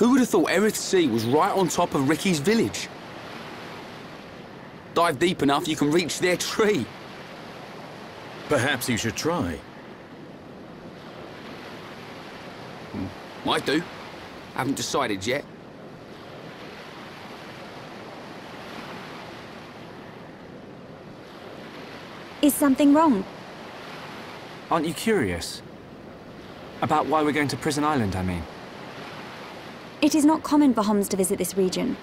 Who would have thought Eryth Sea was right on top of Riki's village? Dive deep enough, you can reach their tree. Perhaps you should try. Might do. Haven't decided yet. Is something wrong? Aren't you curious? About why we're going to Prison Island, I mean. It is not common for Homs to visit this region.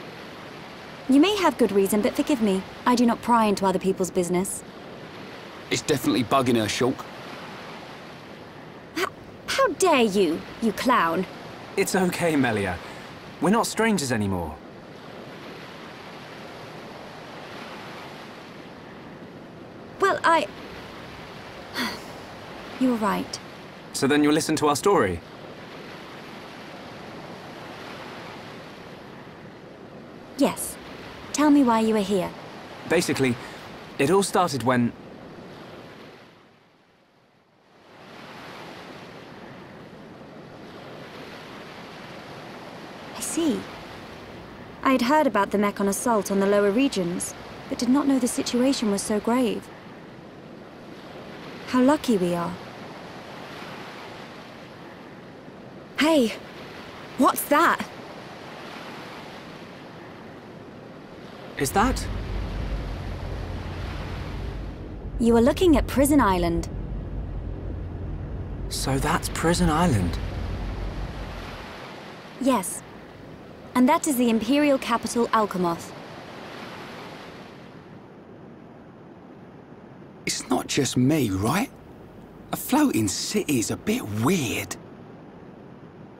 You may have good reason, but forgive me. I do not pry into other people's business. It's definitely bugging her, Shulk. How, how dare you, you clown? It's okay, Melia. We're not strangers anymore. Well, I... You were right. So then you'll listen to our story? Yes. Tell me why you are here. Basically, it all started when... I see. I had heard about the Mechon assault on the lower regions, but did not know the situation was so grave. How lucky we are. Hey! What's that? Is that? You are looking at Prison Island. So that's Prison Island. Yes. And that is the Imperial capital, Alcamoth. It's not just me, right? A floating city is a bit weird.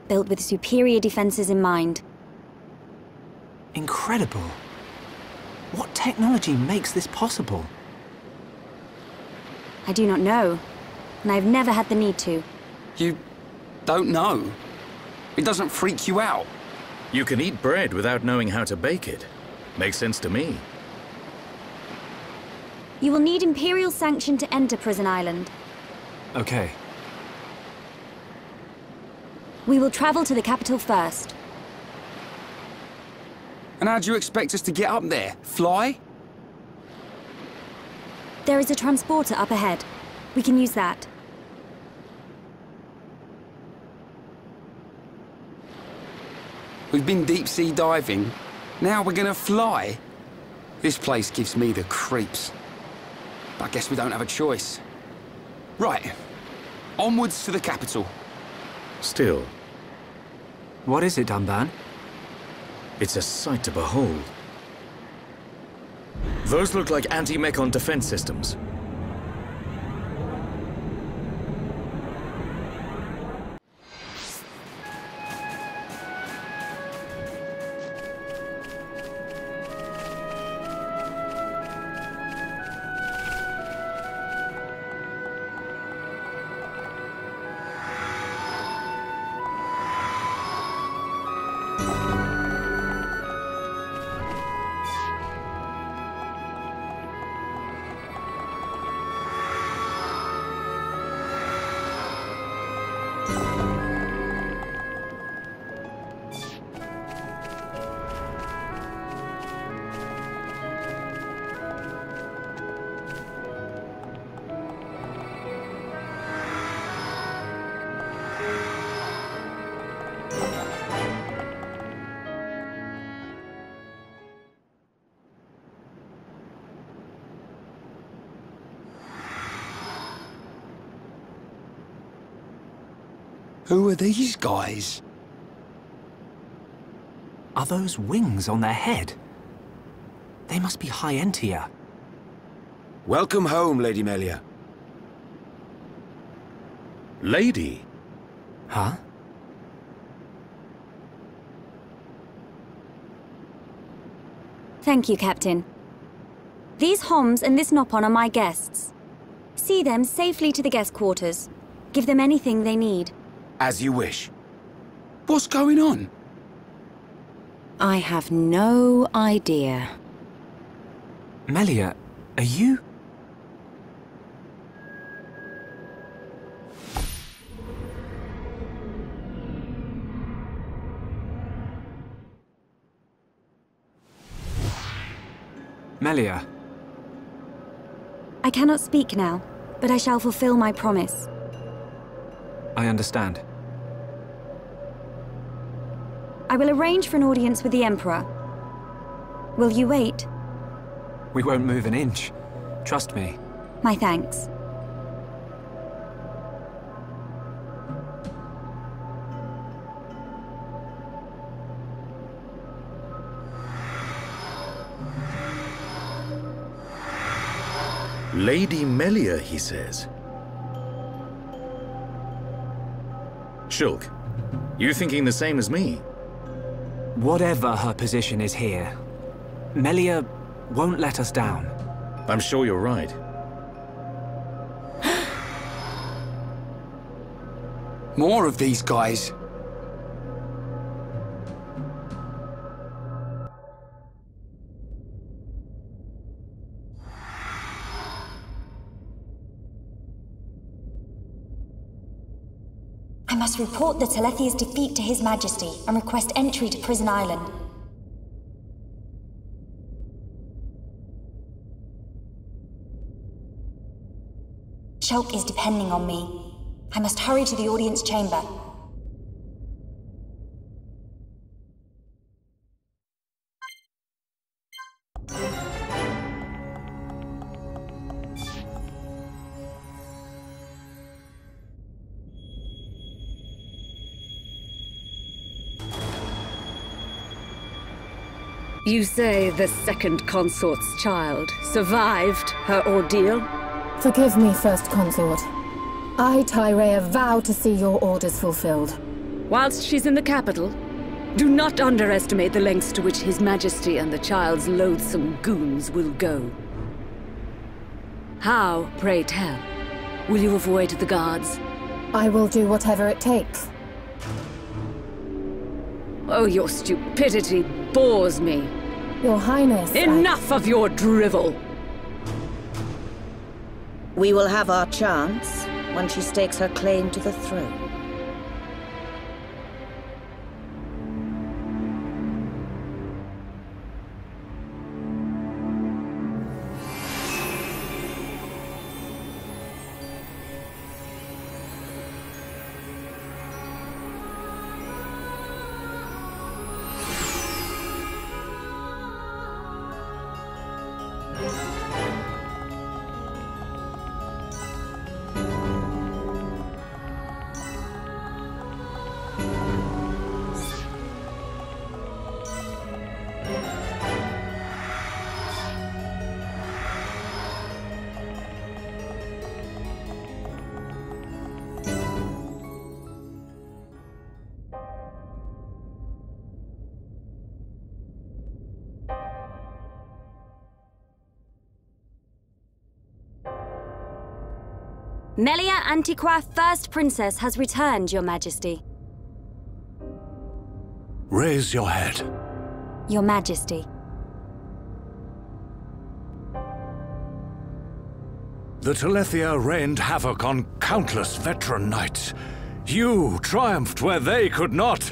Built with superior defenses in mind. Incredible. What technology makes this possible? I do not know, and I've never had the need to. You don't know. It doesn't freak you out. You can eat bread without knowing how to bake it. Makes sense to me. You will need Imperial sanction to enter Prison Island. Okay. We will travel to the capital first. And how do you expect us to get up there? Fly? There is a transporter up ahead. We can use that. We've been deep sea diving. Now we're gonna fly. This place gives me the creeps. I guess we don't have a choice. Right. Onwards to the capital. Still, What is it, Dunban? It's a sight to behold. Those look like anti-Mechon defense systems. Who are these guys? Are those wings on their head? They must be High Entia. Welcome home, Lady Melia. Lady? Huh? Thank you, Captain. These Homs and this Nopon are my guests. See them safely to the guest quarters. Give them anything they need. As you wish. What's going on? I have no idea. Melia, are you... Melia. I cannot speak now, but I shall fulfill my promise. I understand. I will arrange for an audience with the Emperor. Will you wait? We won't move an inch. Trust me. My thanks. Lady Melia, he says. Shulk, you thinking the same as me? Whatever her position is here, Melia won't let us down. I'm sure you're right. More of these guys. Report the Telethia's defeat to His Majesty and request entry to Prison Island. Shulk is depending on me. I must hurry to the audience chamber. You say the second consort's child survived her ordeal? Forgive me, First Consort. I, Tyrea, vow to see your orders fulfilled. Whilst she's in the capital, do not underestimate the lengths to which His Majesty and the child's loathsome goons will go. How, pray tell, will you avoid the guards? I will do whatever it takes. Oh, your stupidity bores me. Your Highness. I- Enough of your drivel! We will have our chance when she stakes her claim to the throne. Melia Antiqua, First Princess, has returned, Your Majesty. Raise your head. Your Majesty. The Telethia rained havoc on countless veteran knights. You triumphed where they could not.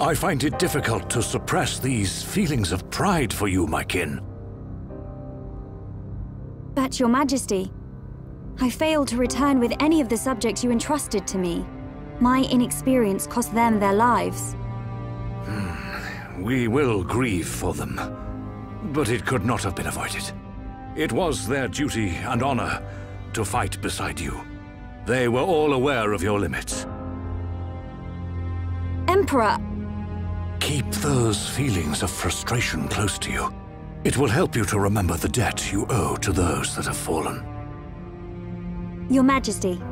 I find it difficult to suppress these feelings of pride for you, my kin. But, Your Majesty, I failed to return with any of the subjects you entrusted to me. My inexperience cost them their lives. Hmm. We will grieve for them. But it could not have been avoided. It was their duty and honor to fight beside you. They were all aware of your limits. Emperor, Keep those feelings of frustration close to you. It will help you to remember the debt you owe to those that have fallen. Your Majesty,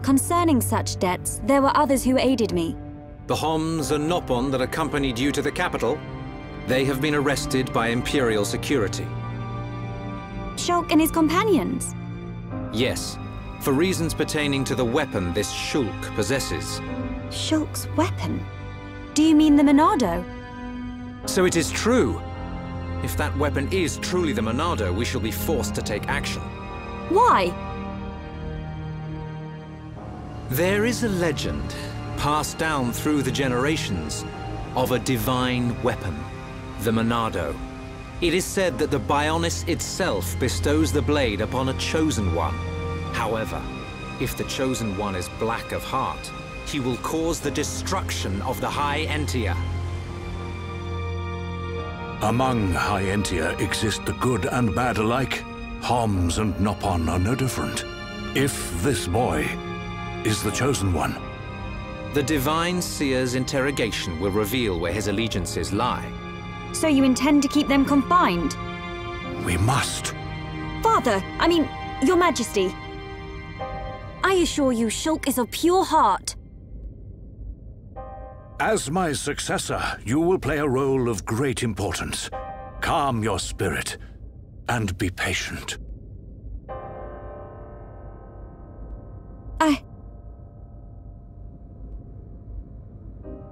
concerning such debts, there were others who aided me. The Homs and Nopon that accompanied you to the capital, they have been arrested by Imperial security. Shulk and his companions. Yes, for reasons pertaining to the weapon this Shulk possesses. Shulk's weapon? Do you mean the Monado? So it is true. If that weapon is truly the Monado, we shall be forced to take action. Why? There is a legend, passed down through the generations, of a divine weapon the Monado. It is said that the Bionis itself bestows the blade upon a chosen one. However, if the chosen one is black of heart, he will cause the destruction of the High Entia. Among High Entia exist the good and bad alike. Homs and Nopon are no different. If this boy is the chosen one, The Divine Seer's interrogation will reveal where his allegiances lie. So you intend to keep them confined? we must. Father, I mean, Your Majesty. I assure you, Shulk is of pure heart. As my successor, you will play a role of great importance. Calm your spirit and be patient. I.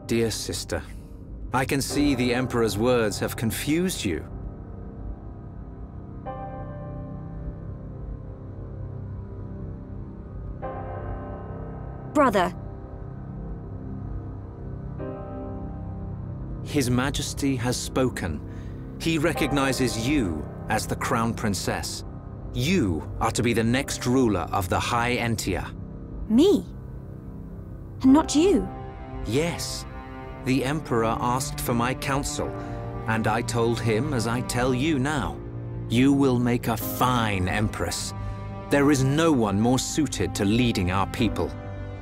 Dear sister, I can see the Emperor's words have confused you. Brother, His Majesty has spoken. He recognizes you as the Crown Princess. You are to be the next ruler of the High Entia. me? And not you? Yes, the Emperor asked for my counsel, and I told him as I tell you now. You will make a fine Empress. There is no one more suited to leading our people.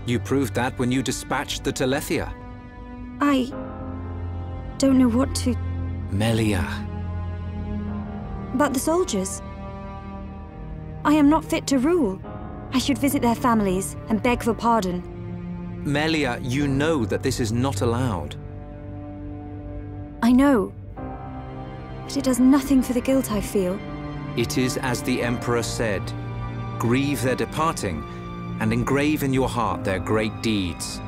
You proved that when you dispatched the Telethia. I. don't know what to. Melia, But the soldiers. I am not fit to rule. I should visit their families and beg for pardon. Melia, you know that this is not allowed. I know. But it does nothing for the guilt I feel. It is as the Emperor said grieve their departing, and engrave in your heart their great deeds.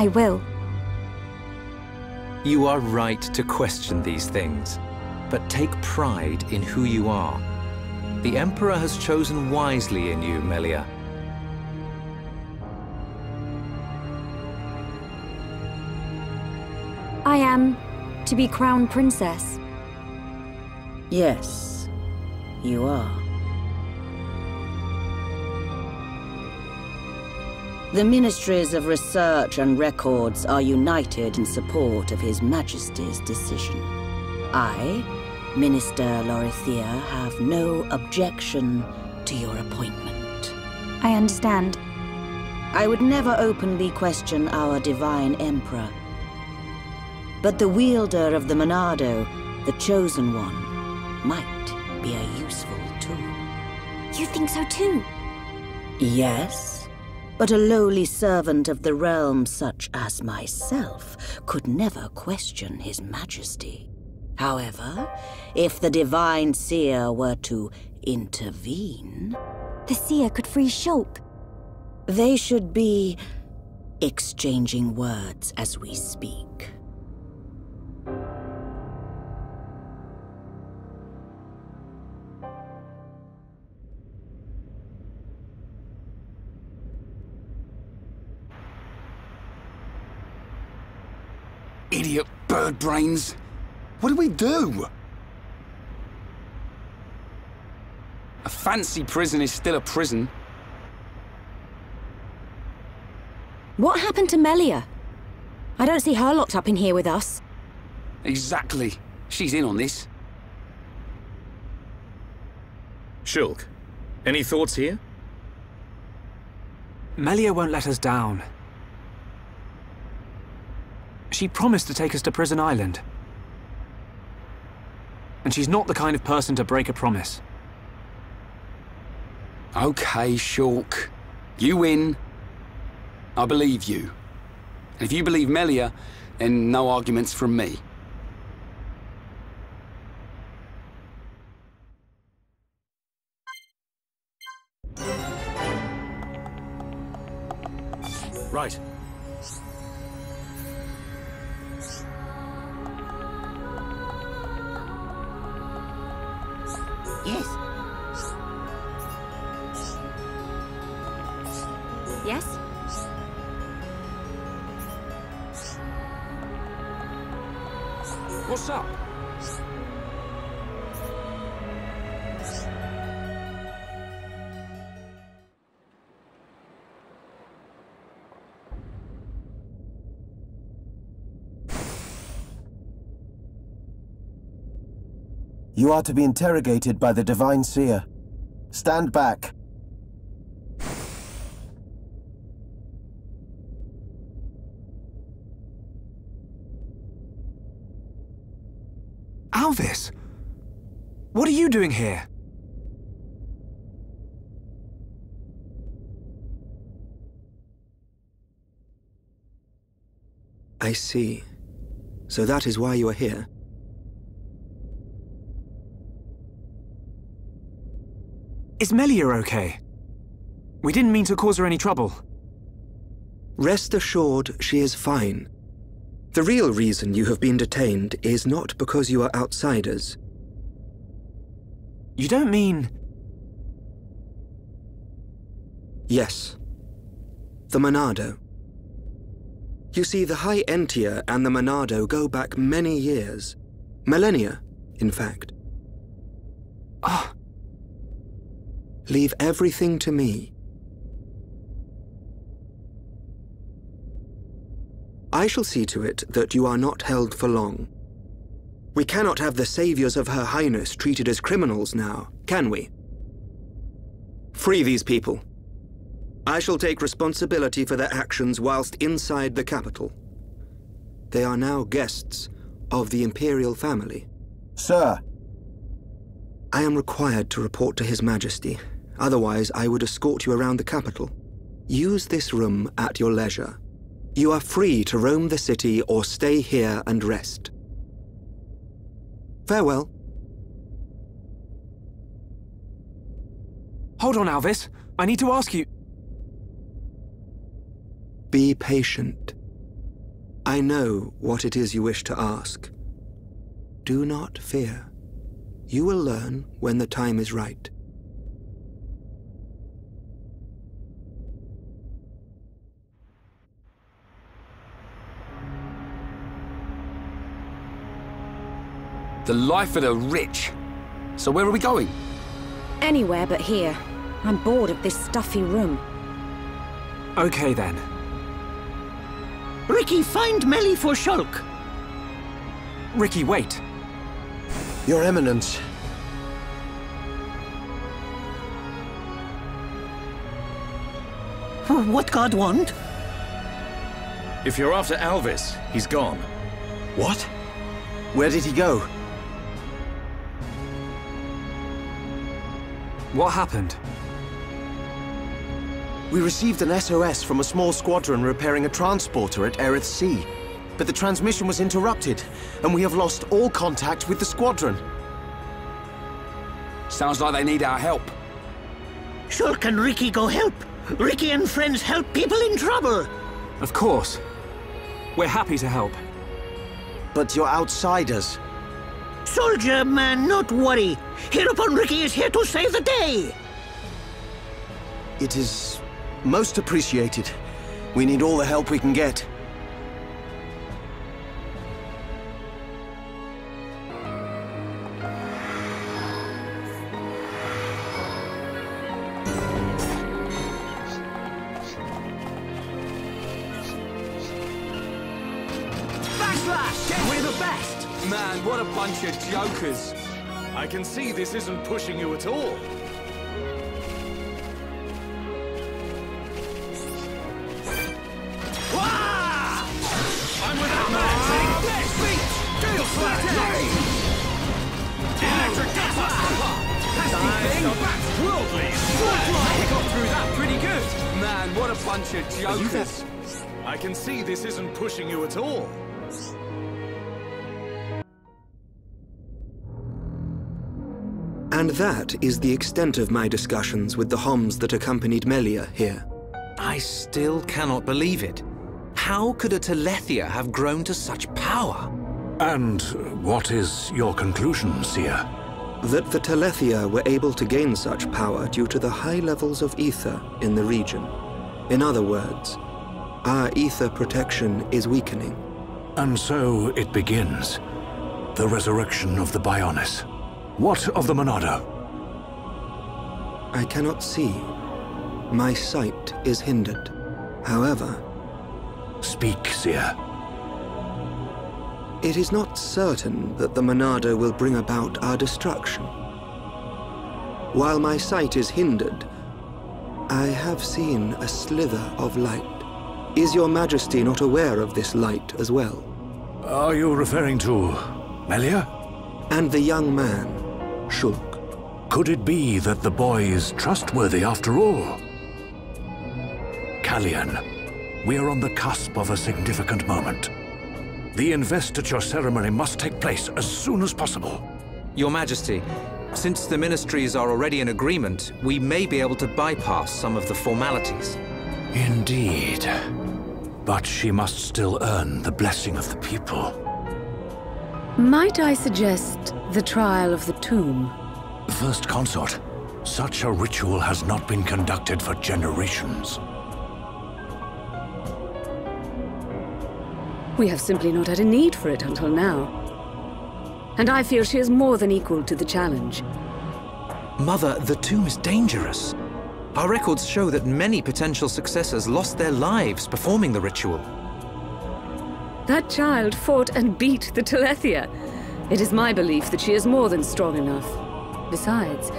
I will. You are right to question these things, but take pride in who you are. The Emperor has chosen wisely in you, Melia. I am to be crown princess. Yes, you are. The Ministries of Research and Records are united in support of His Majesty's decision. I, Minister Lorithia, have no objection to your appointment. I understand. I would never openly question our Divine Emperor. But the wielder of the Monado, the Chosen One, might be a useful tool. You think so too? Yes, but a lowly servant of the realm such as myself could never question His Majesty. However, if the Divine Seer were to intervene... The Seer could free Shulk. They should be exchanging words as we speak. Bird brains. What do we do? A fancy prison is still a prison. What happened to Melia? I don't see her locked up in here with us. Exactly. She's in on this. Shulk, any thoughts here? Melia won't let us down. She promised to take us to Prison Island. And she's not the kind of person to break a promise. Okay, Shulk. You win. I believe you. And if you believe Melia, then no arguments from me. You are to be interrogated by the Divine Seer. Stand back. Alvis! What are you doing here? I see. So that is why you are here. Is Melia okay? We didn't mean to cause her any trouble. Rest assured, she is fine. The real reason you have been detained is not because you are outsiders. You don't mean... Yes. The Monado. You see, the High Entia and the Monado go back many years. Millennia, in fact. Ah. Leave everything to me. I shall see to it that you are not held for long. We cannot have the saviors of Her Highness treated as criminals now, can we? Free these people. I shall take responsibility for their actions whilst inside the capital. They are now guests of the Imperial family. Sir! I am required to report to His Majesty. Otherwise, I would escort you around the capital. Use this room at your leisure. You are free to roam the city or stay here and rest. Farewell. Hold on, Alvis. I need to ask you... Be patient. I know what it is you wish to ask. Do not fear. You will learn when the time is right. The life of the rich. So where are we going? Anywhere but here. I'm bored of this stuffy room. Okay then. Riki, find Melly for Shulk. Riki, wait. Your Eminence. What God want? If you're after Alvis, he's gone. What? Where did he go? What happened? We received an SOS from a small squadron repairing a transporter at Eryth Sea. But the transmission was interrupted, and we have lost all contact with the squadron. Sounds like they need our help. Shulk and Riki go help. Riki and friends help people in trouble. Of course. We're happy to help. But you're outsiders. Soldier man, not worry. Heropon Riki is here to save the day. It is most appreciated. We need all the help we can get. Can see this isn't pushing you at all. Ah! I'm without match! Next beat! Gale slap! Electric gas Nasty thing! That's worldly! We got through that pretty good! Man, what a bunch of jokers! I can see this isn't pushing you at all. And that is the extent of my discussions with the Homs that accompanied Melia here. I still cannot believe it. How could a Telethia have grown to such power? And what is your conclusion, Seer? That the Telethia were able to gain such power due to the high levels of ether in the region. In other words, our ether protection is weakening. And so it begins. the resurrection of the Bionis. What of the Monado? I cannot see. My sight is hindered. However... Speak, Seer. It is not certain that the Monado will bring about our destruction. While my sight is hindered, I have seen a slither of light. Is your majesty not aware of this light as well? Are you referring to Melia? And the young man, Shulk. Could it be that the boy is trustworthy after all? Kallian, we are on the cusp of a significant moment. The investiture ceremony must take place as soon as possible. Your Majesty, since the ministries are already in agreement, we may be able to bypass some of the formalities. Indeed. But she must still earn the blessing of the people. Might I suggest the trial of the tomb? First Consort, such a ritual has not been conducted for generations. We have simply not had a need for it until now. And I feel she is more than equal to the challenge. Mother, the tomb is dangerous. Our records show that many potential successors lost their lives performing the ritual. That child fought and beat the Telethia. It is my belief that she is more than strong enough. Besides,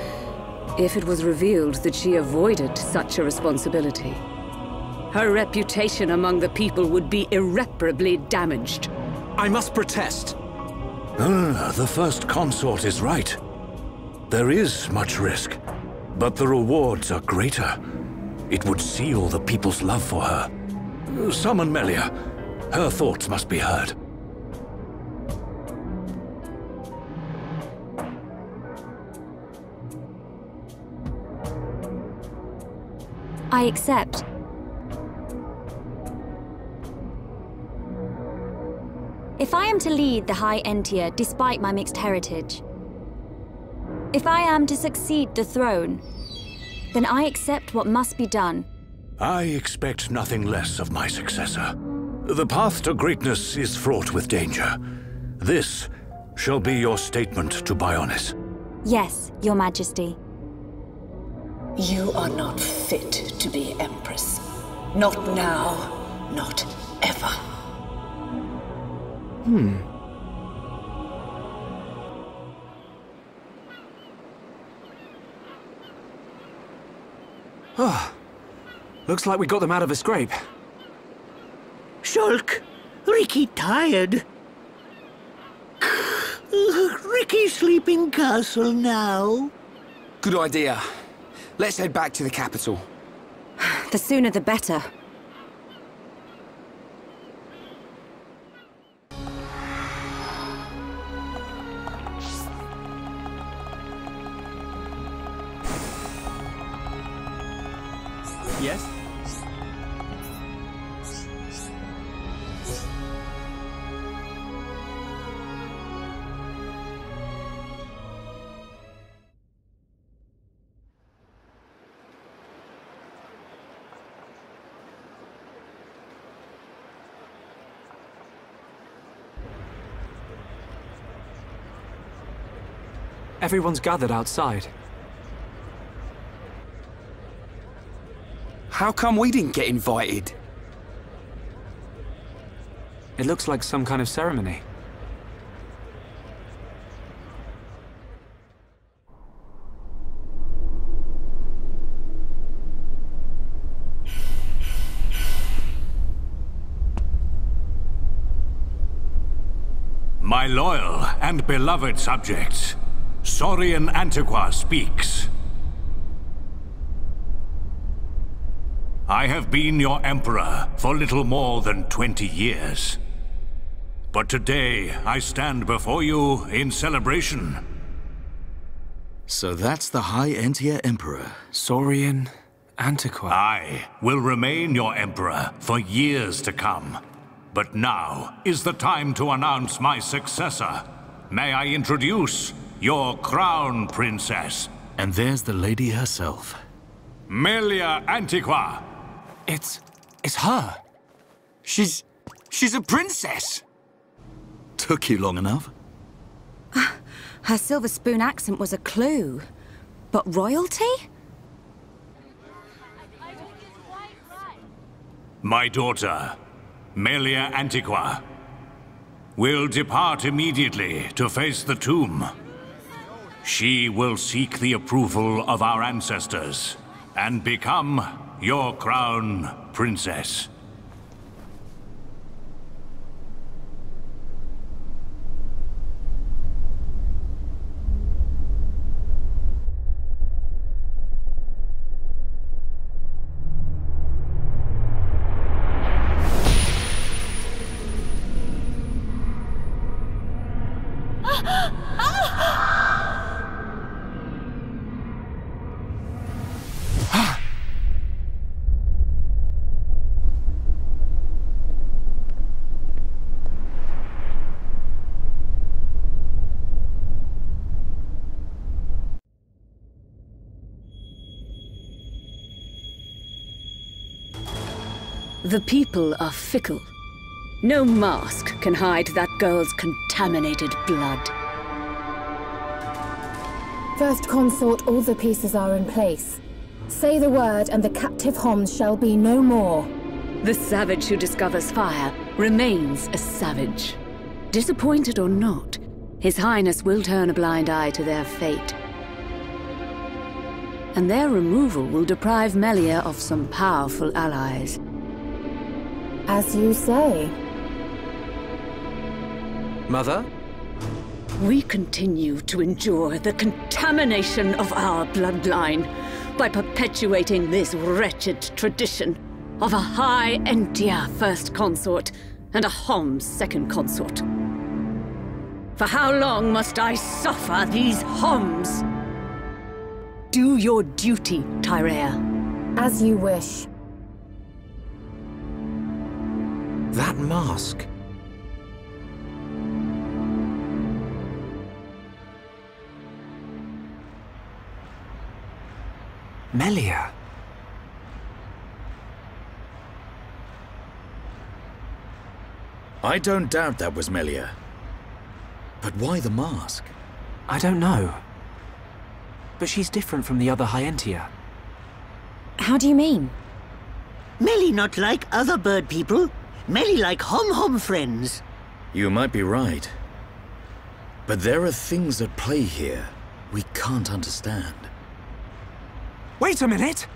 if it was revealed that she avoided such a responsibility, her reputation among the people would be irreparably damaged. I must protest. The first consort is right. There is much risk, but the rewards are greater. It would seal the people's love for her. Summon Melia. Her thoughts must be heard. I accept. If I am to lead the High Entia despite my mixed heritage, if I am to succeed the throne, then I accept what must be done. I expect nothing less of my successor. The path to greatness is fraught with danger. This shall be your statement to Bionis. Yes, your majesty. You are not fit to be Empress. Not now, not ever. Hmm. Oh, looks like we got them out of a scrape. Shulk, Riki tired. Riki sleeping castle now. Good idea. Let's head back to the capital. The sooner the better. Everyone's gathered outside. How come we didn't get invited? It looks like some kind of ceremony. My loyal and beloved subjects, Sorean Antiqua speaks. I have been your emperor for little more than 20 years. But today I stand before you in celebration. So that's the High Entia Emperor. Sorean Antiqua. I will remain your emperor for years to come. But now is the time to announce my successor. May I introduce your crown princess? And there's the lady herself. Melia Antiqua. It's... it's her. She's... she's a princess. Took you long enough? Her silver spoon accent was a clue. But royalty? My daughter, Melia Antiqua, will depart immediately to face the tomb. She will seek the approval of our ancestors and become your crown princess. The people are fickle. No mask can hide that girl's contaminated blood. First Consort, all the pieces are in place. Say the word and the captive Homs shall be no more. The savage who discovers fire remains a savage. Disappointed or not, His Highness will turn a blind eye to their fate. And their removal will deprive Melia of some powerful allies. As you say. Mother? We continue to endure the contamination of our bloodline by perpetuating this wretched tradition of a High Entia first consort and a Homs second consort. For how long must I suffer these Homs? Do your duty, Tyrea. As you wish. That mask. Melia. I don't doubt that was Melia. But why the mask? I don't know. But she's different from the other High Entia. How do you mean? Melly not like other bird people. Melly like hom-hom friends. You might be right. But there are things at play here we can't understand. Wait a minute!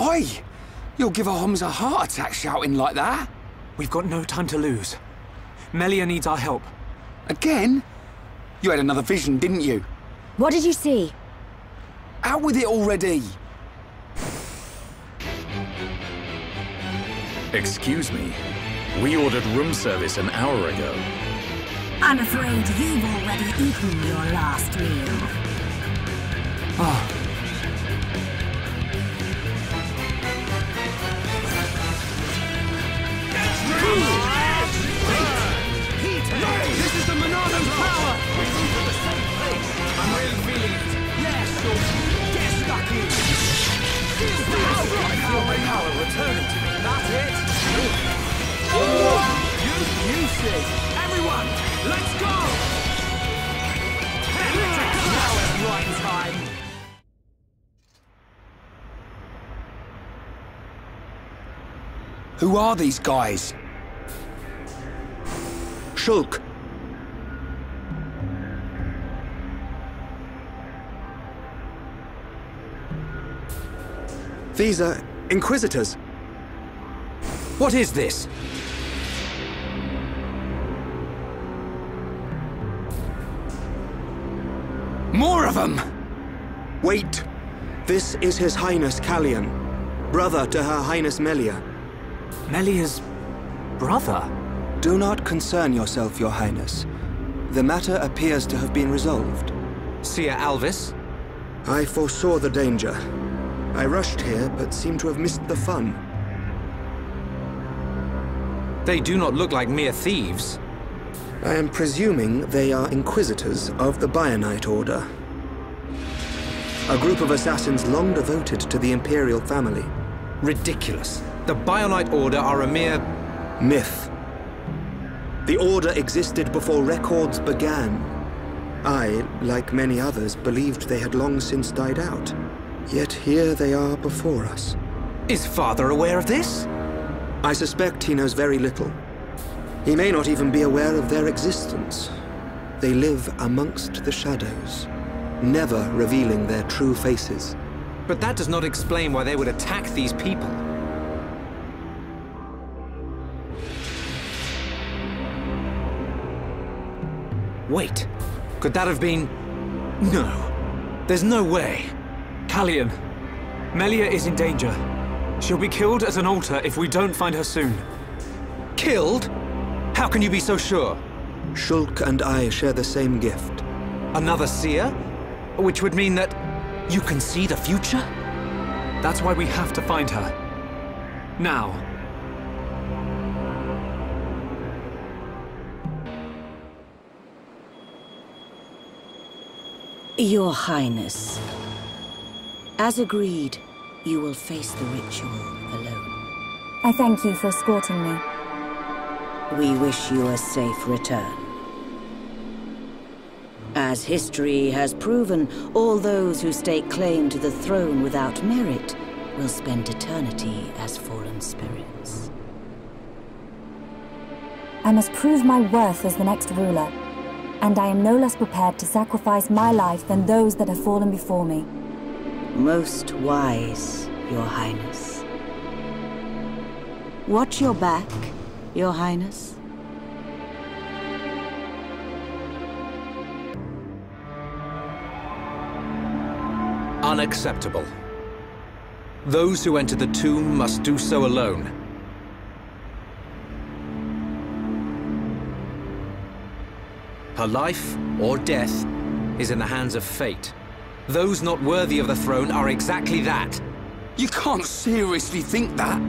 Oi! You'll give a Homs a heart attack shouting like that. We've got no time to lose. Melia needs our help. Again? You had another vision, didn't you? What did you see? Out with it already! Excuse me. We ordered room service an hour ago. I'm afraid you've already eaten your last meal. Oh. This is the Monado's power! I'm really feeling it. Yes, soldier. Get stuck in. Feel the power. I feel my power returning to me. That's it. Everyone, let's go! Now right time. Who are these guys? Shulk. These are Inquisitors. What is this? More of them! Wait! This is His Highness Kallian, brother to Her Highness Melia. Melia's... brother? Do not concern yourself, Your Highness. The matter appears to have been resolved. Seer Alvis? I foresaw the danger. I rushed here, but seem to have missed the fun. They do not look like mere thieves. I am presuming they are Inquisitors of the Bionite Order. A group of assassins long devoted to the Imperial family. Ridiculous. The Bionite Order are a mere... Myth. The Order existed before records began. I, like many others, believed they had long since died out. Yet here they are before us. Is father aware of this? I suspect he knows very little. He may not even be aware of their existence. They live amongst the shadows, never revealing their true faces. But that does not explain why they would attack these people. Wait, could that have been... No. There's no way. Kallian, Melia is in danger. She'll be killed at an altar if we don't find her soon. Killed? How can you be so sure? Shulk and I share the same gift. Another seer? Which would mean that you can see the future? That's why we have to find her. Now. Your Highness, as agreed, you will face the ritual alone. I thank you for escorting me. We wish you a safe return. As history has proven, all those who stake claim to the throne without merit will spend eternity as fallen spirits. I must prove my worth as the next ruler, and I am no less prepared to sacrifice my life than those that have fallen before me. Most wise, Your Highness. Watch your back, Your Highness. Unacceptable. Those who enter the tomb must do so alone. Her life, or death, is in the hands of fate. Those not worthy of the throne are exactly that. You can't seriously think that.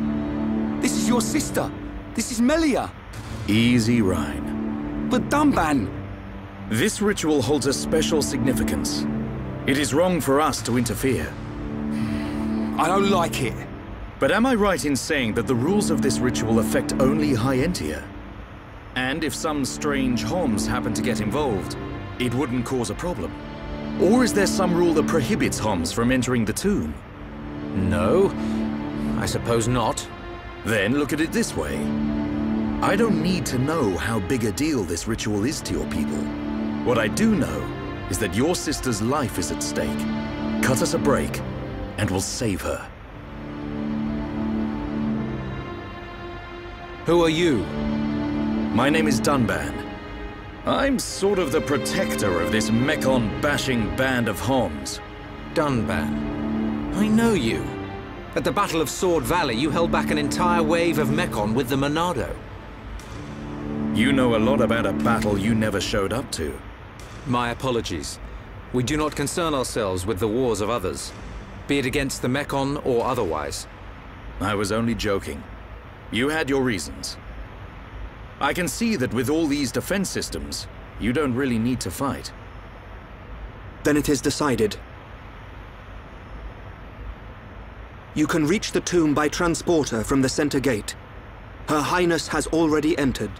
This is your sister. This is Melia. Easy, Reyn. But Dunban... This ritual holds a special significance. It is wrong for us to interfere. I don't like it. But am I right in saying that the rules of this ritual affect only High Entia? And if some strange Homs happen to get involved, it wouldn't cause a problem? Or is there some rule that prohibits Homs from entering the tomb? No, I suppose not. Then look at it this way. I don't need to know how big a deal this ritual is to your people. What I do know is that your sister's life is at stake. Cut us a break, and we'll save her. Who are you? My name is Dunban. I'm sort of the protector of this Mechon-bashing band of Homs. Dunban. I know you. At the Battle of Sword Valley, you held back an entire wave of Mechon with the Monado. You know a lot about a battle you never showed up to. My apologies. We do not concern ourselves with the wars of others, be it against the Mechon or otherwise. I was only joking. You had your reasons. I can see that with all these defense systems, you don't really need to fight. Then it is decided. You can reach the tomb by transporter from the center gate. Her Highness has already entered.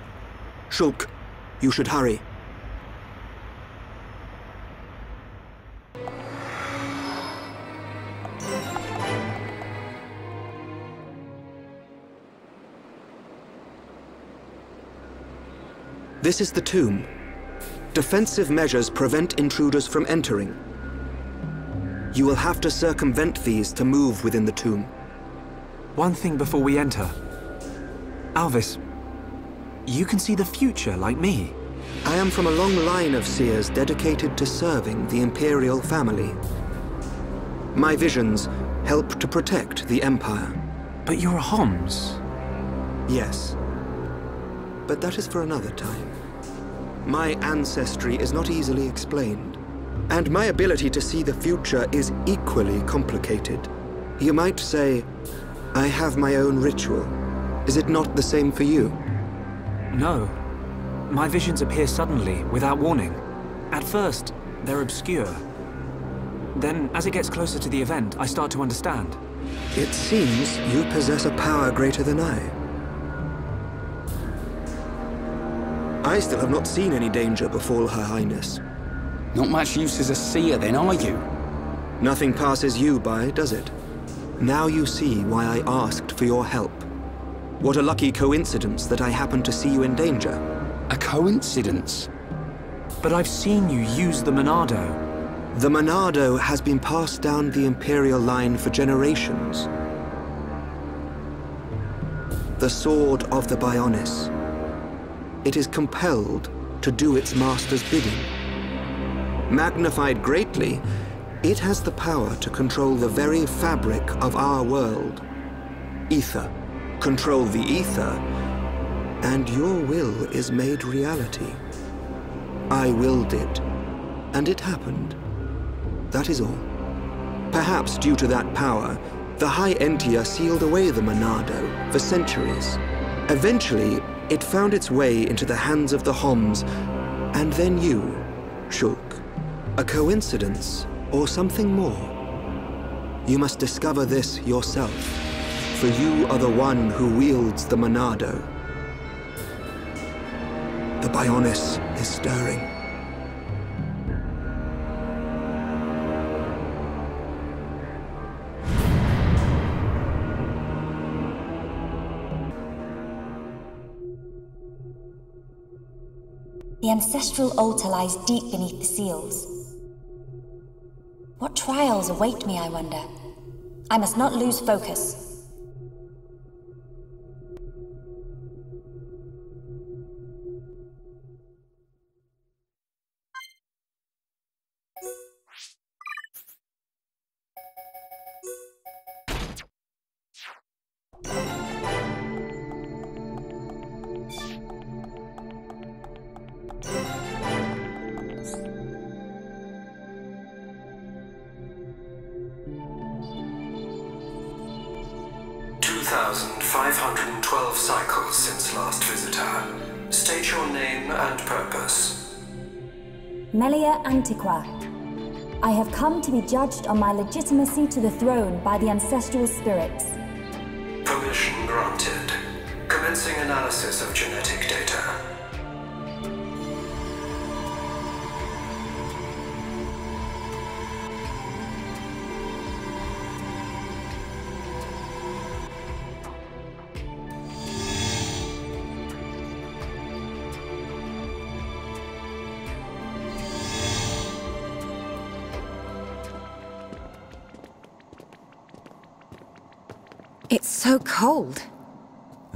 Shulk, you should hurry. This is the tomb. Defensive measures prevent intruders from entering. You will have to circumvent these to move within the tomb. One thing before we enter. Alvis, you can see the future like me. I am from a long line of seers dedicated to serving the Imperial family. My visions help to protect the Empire. But you're a Homs. Yes. But that is for another time. My ancestry is not easily explained. And my ability to see the future is equally complicated. You might say, I have my own ritual. Is it not the same for you? No. My visions appear suddenly, without warning. At first, they're obscure. Then, as it gets closer to the event, I start to understand. It seems you possess a power greater than I. I still have not seen any danger befall Her Highness. Not much use as a seer then, are you? Nothing passes you by, does it? Now you see why I asked for your help. What a lucky coincidence that I happened to see you in danger. A coincidence? But I've seen you use the Monado. The Monado has been passed down the Imperial line for generations. The Sword of the Bionis. It is compelled to do its master's bidding. Magnified greatly, it has the power to control the very fabric of our world. Ether. Control the ether, and your will is made reality. I willed it, and it happened. That is all. Perhaps due to that power, the High Entia sealed away the Monado for centuries. Eventually, it found its way into the hands of the Homs, and then you, Shulk. A coincidence, or something more? You must discover this yourself, for you are the one who wields the Monado. The Bionis is stirring. The ancestral altar lies deep beneath the seals. What trials await me, I wonder? I must not lose focus. 12 cycles since last visitor. State your name and purpose. Melia Antiqua. I have come to be judged on my legitimacy to the throne by the ancestral spirits.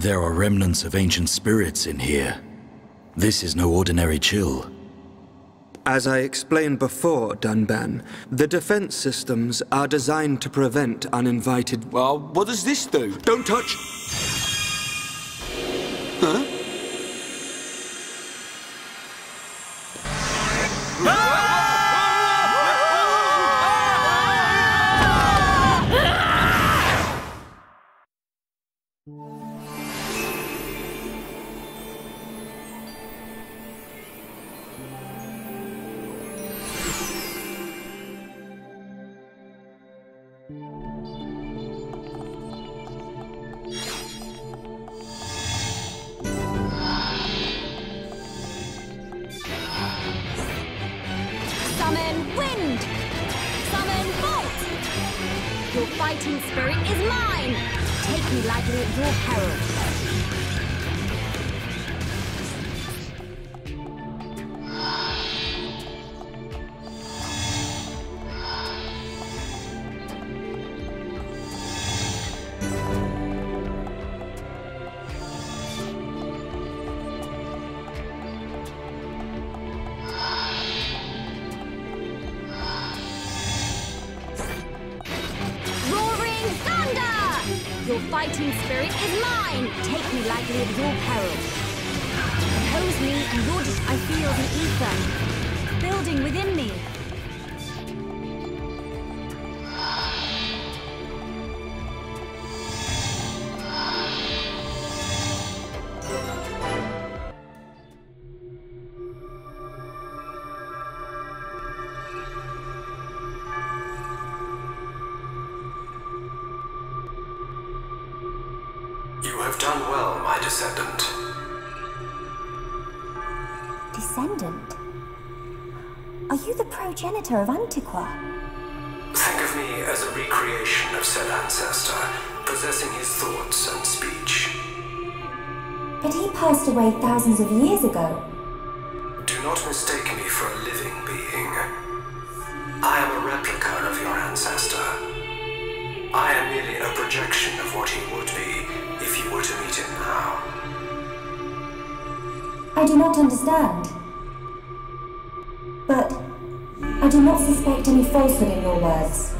There are remnants of ancient spirits in here. This is no ordinary chill. As I explained before, Dunban, the defense systems are designed to prevent uninvited... Well, what does this do? Don't touch! Summon wind! Summon bolt! Your fighting spirit is mine! Take me lightly at your peril. Ago. Do not mistake me for a living being. I am a replica of your ancestor. I am merely a projection of what he would be if you were to meet him now. I do not understand. But I do not suspect any falsehood in your words.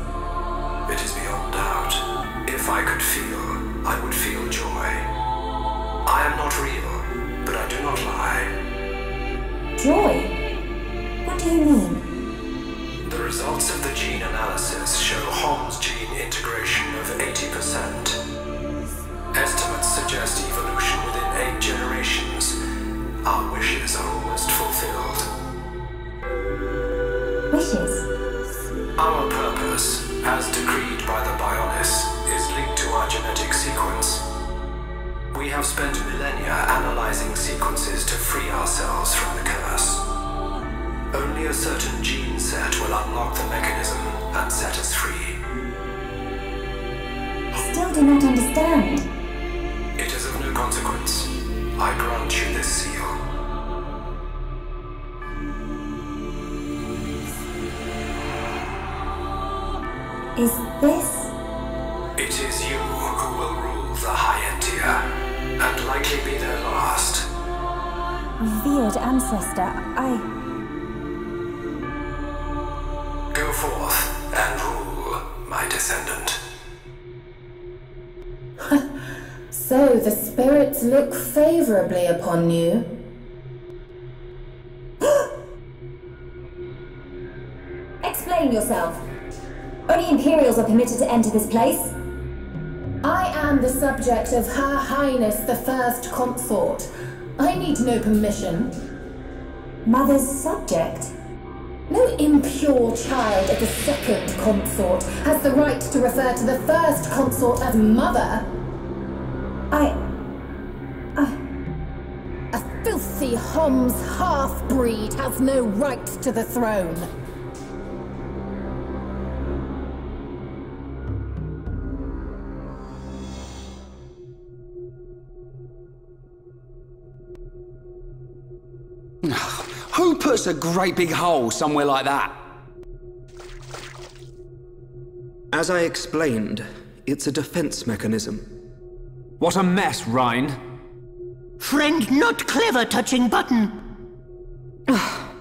Enter this place. I am the subject of Her Highness the First Consort. I need no permission. Mother's subject? No impure child of the second consort has the right to refer to the first consort as mother. I. A filthy Homs half breed has no right to the throne. Who a great big hole somewhere like that? As I explained, it's a defense mechanism. What a mess, Reyn. Friend not clever touching button.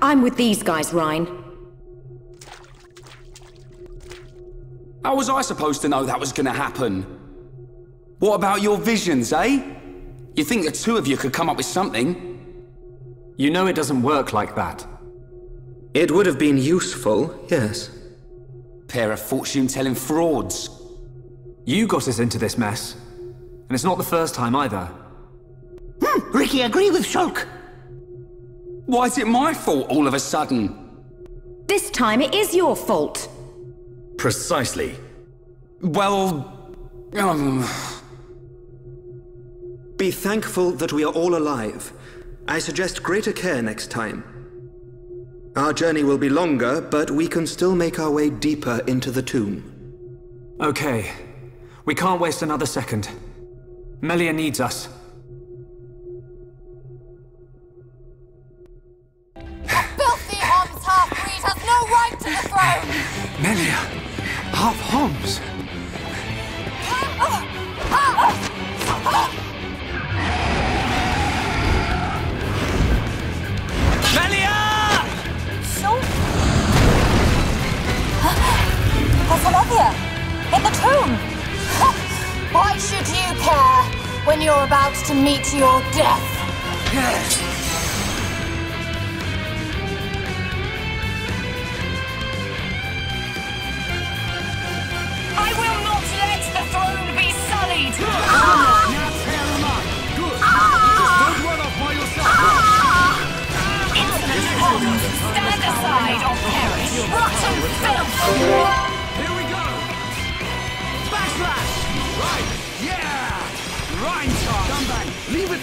I'm with these guys, Reyn. How was I supposed to know that was gonna happen? What about your visions, eh? You think the two of you could come up with something? You know it doesn't work like that. It would have been useful, yes. Pair of fortune-telling frauds. You got us into this mess. And it's not the first time either. Hmm, Riki agree with Shulk. Why is it my fault all of a sudden? This time it is your fault. Precisely. Well... Um... Be thankful that we are all alive. I suggest greater care next time. Our journey will be longer, but we can still make our way deeper into the tomb. Okay. We can't waste another second. Melia needs us. Filthy Homs half-breed has no right to the throne! Melia! Half That's Olivia! In the tomb! Why should you care when you're about to meet your death? I will not let the throne be sullied! Ah! Ah! Ah! Insolent Homs, stand aside or perish! Rotten filth!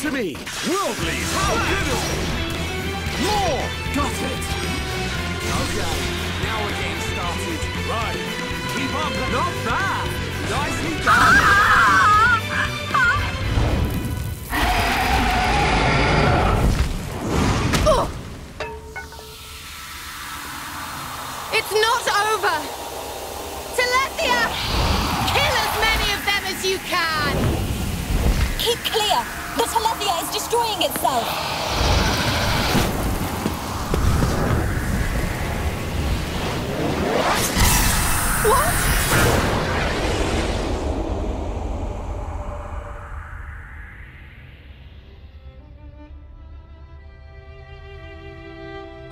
To me! Worldlies, how oh, good of it! More! Got it! Okay, now we're getting started. Right. Keep on. Not bad. Nicely done. It's not over! Telethia! Kill as many of them as you can! Keep clear! The Telethia is destroying itself! What?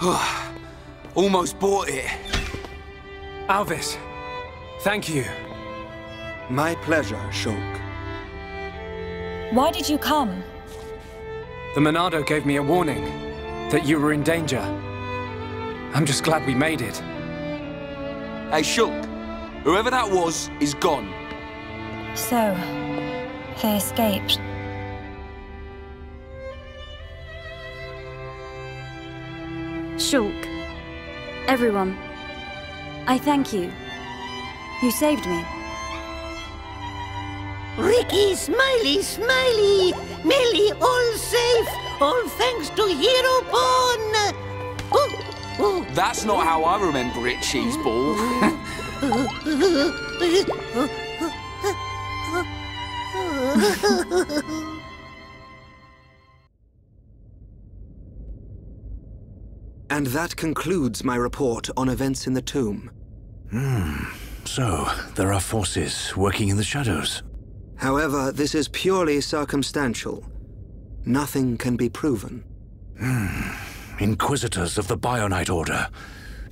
Almost bought it. Alvis, thank you. My pleasure, Shulk. Why did you come? The Monado gave me a warning that you were in danger. I'm just glad we made it. Hey, Shulk. Whoever that was is gone. So, they escaped. Shulk. Everyone. I thank you. You saved me. Riki, Smiley, Smiley! Melly, all safe! All thanks to Heropon! Oh, oh. That's not how I remember it, Cheeseball. And that concludes my report on events in the tomb. Hmm. So, there are forces working in the shadows. However, this is purely circumstantial. Nothing can be proven. Hmm. Inquisitors of the Bionite Order.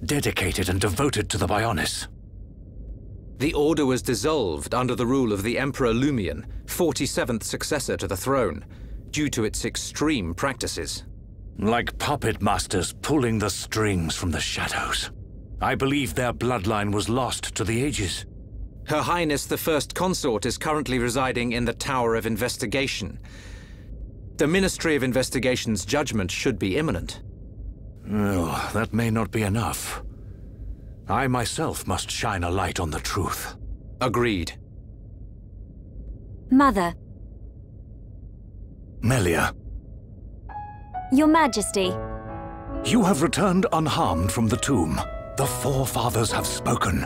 Dedicated and devoted to the Bionis. The Order was dissolved under the rule of the Emperor Lumion, 47th successor to the throne, due to its extreme practices. Like puppet masters pulling the strings from the shadows. I believe their bloodline was lost to the ages. Her Highness the First Consort is currently residing in the Tower of Investigation. The Ministry of Investigation's judgment should be imminent. Oh, that may not be enough. I myself must shine a light on the truth. Agreed. Mother, Melia, Your Majesty. you have returned unharmed from the tomb. The forefathers have spoken.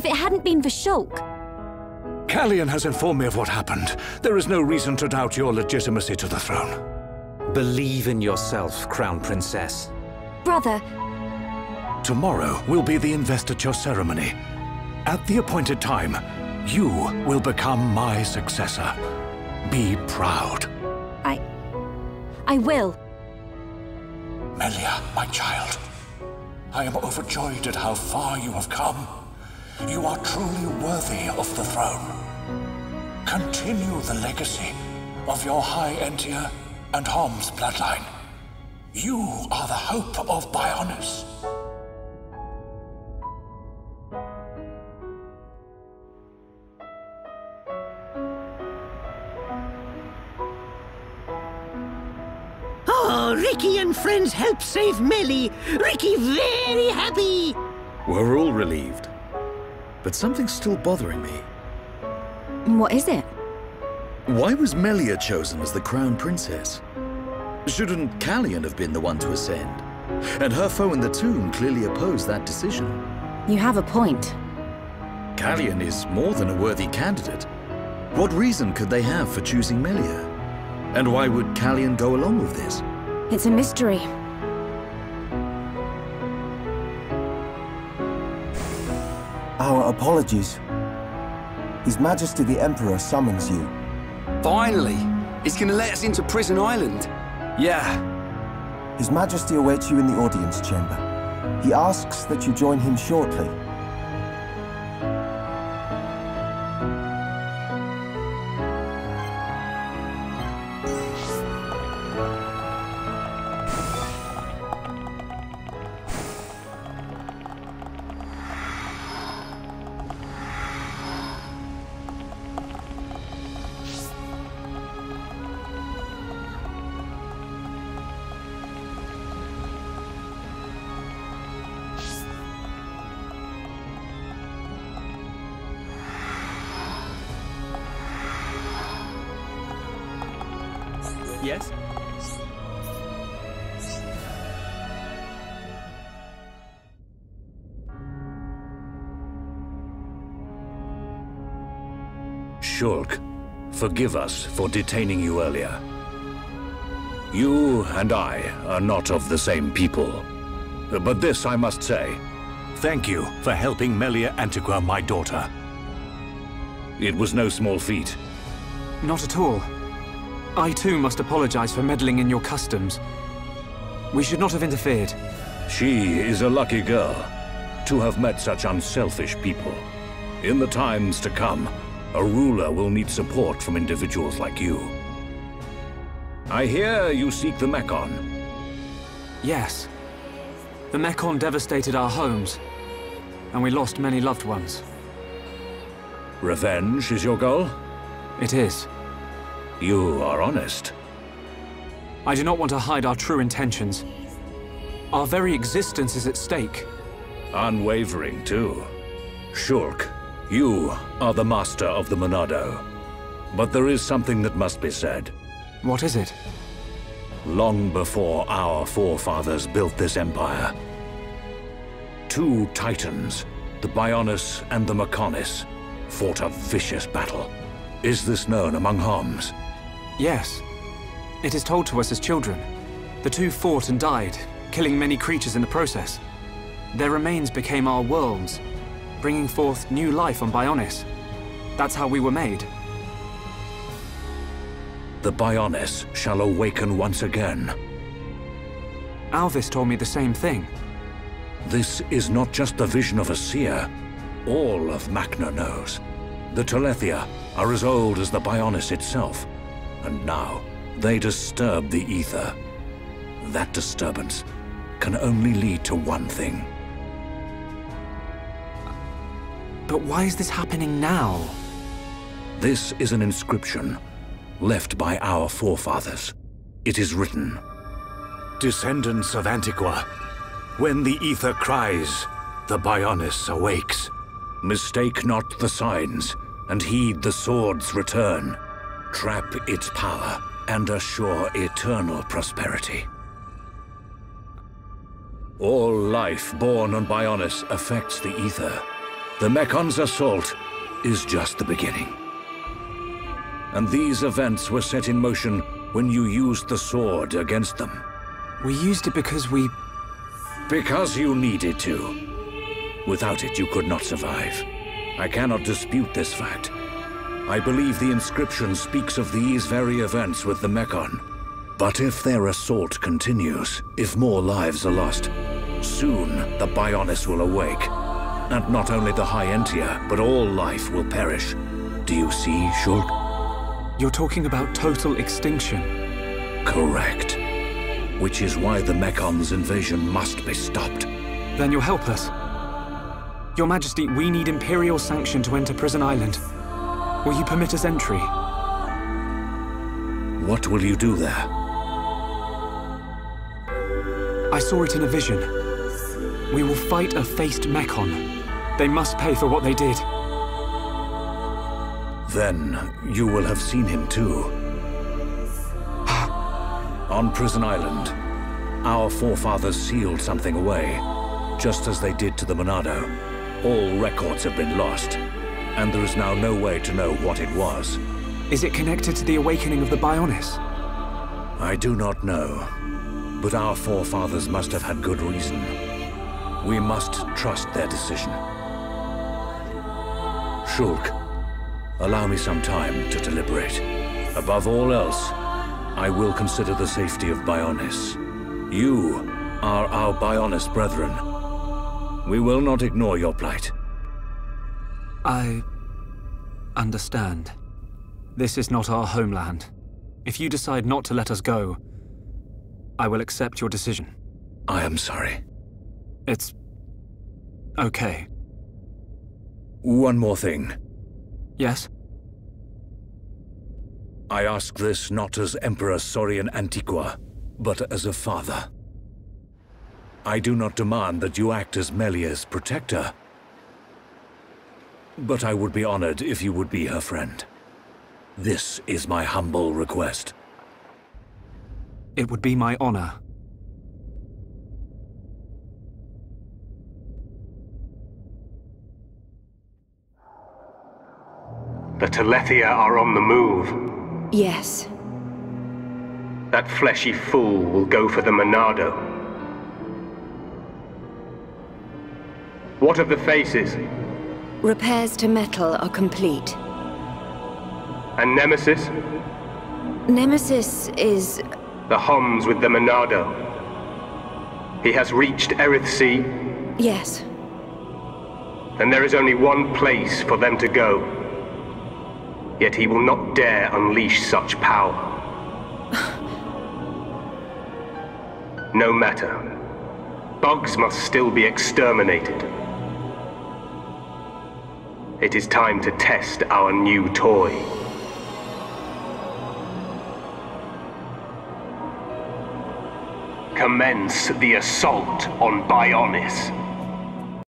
But if it hadn't been for Shulk, Kallian has informed me of what happened. There is no reason to doubt your legitimacy to the throne. Believe in yourself, Crown Princess. brother, Tomorrow will be the investiture ceremony. At the appointed time, you will become my successor. Be proud. I... I will. Melia, my child. I am overjoyed at how far you have come. You are truly worthy of the throne. Continue the legacy of your High Entia and Hom's bloodline. You are the hope of Bionis. Oh, Riki and friends help save Melly. Riki very happy. We're all relieved. But something's still bothering me. What is it? Why was Melia chosen as the crown princess? Shouldn't Kallian have been the one to ascend? And her foe in the tomb clearly opposed that decision. You have a point. Kallian is more than a worthy candidate. What reason could they have for choosing Melia? And why would Kallian go along with this? It's a mystery. Our apologies. His Majesty the Emperor summons you. Finally! He's gonna let us into Prison Island. Yeah. His Majesty awaits you in the audience chamber. He asks that you join him shortly. Forgive us for detaining you earlier. You and I are not of the same people. But this I must say. Thank you for helping Melia Antiqua, my daughter. It was no small feat. Not at all. I too must apologize for meddling in your customs. We should not have interfered. She is a lucky girl to have met such unselfish people. In the times to come, a ruler will need support from individuals like you. I hear you seek the Mechon. Yes. The Mechon devastated our homes, and we lost many loved ones. Revenge is your goal? It is. You are honest. I do not want to hide our true intentions. Our very existence is at stake. Unwavering, too. Shulk, you are the master of the Monado. But there is something that must be said. What is it? Long before our forefathers built this empire, two titans, the Bionis and the Mechonis, fought a vicious battle. Is this known among Homs? Yes. It is told to us as children. The two fought and died, killing many creatures in the process. Their remains became our worlds, bringing forth new life on Bionis. That's how we were made. The Bionis shall awaken once again. Alvis told me the same thing. This is not just the vision of a seer. All of Macna knows. The Telethia are as old as the Bionis itself. And now, they disturb the ether. That disturbance can only lead to one thing. But why is this happening now? This is an inscription left by our forefathers. It is written, Descendants of Antiqua, when the ether cries, the Bionis awakes. Mistake not the signs, and heed the sword's return. Trap its power, and assure eternal prosperity. All life born on Bionis affects the ether. The Mechon's assault is just the beginning. And these events were set in motion when you used the sword against them. We used it because we... Because you needed to. Without it, you could not survive. I cannot dispute this fact. I believe the inscription speaks of these very events with the Mechon. But if their assault continues, if more lives are lost, soon the Bionis will awake. And not only the High Entia, but all life will perish. Do you see, Shulk? You're talking about total extinction. Correct. Which is why the Mechon's invasion must be stopped. Then you'll help us. Your Majesty, we need Imperial sanction to enter Prison Island. Will you permit us entry? What will you do there? I saw it in a vision. We will fight a faced Mechon. They must pay for what they did. Then you will have seen him too. On Prison Island, our forefathers sealed something away, just as they did to the Monado. All records have been lost, and there is now no way to know what it was. Is it connected to the awakening of the Bionis? I do not know, but our forefathers must have had good reason. We must trust their decision. Shulk, allow me some time to deliberate. Above all else, I will consider the safety of Bionis. You are our Bionis brethren. We will not ignore your plight. I... understand. This is not our homeland. If you decide not to let us go, I will accept your decision. I am sorry. It's... okay. One more thing. Yes? I ask this not as Emperor Sorean Antiqua, but as a father. I do not demand that you act as Melia's protector. But I would be honored if you would be her friend. This is my humble request. It would be my honor. The Telethia are on the move. Yes. That fleshy fool will go for the Monado. What of the faces? Repairs to metal are complete. And Nemesis? Nemesis is... The Homs with the Monado. He has reached Eryth Sea? Yes. Then there is only one place for them to go. Yet he will not dare unleash such power. no matter. Bugs must still be exterminated. It is time to test our new toy. Commence the assault on Bionis.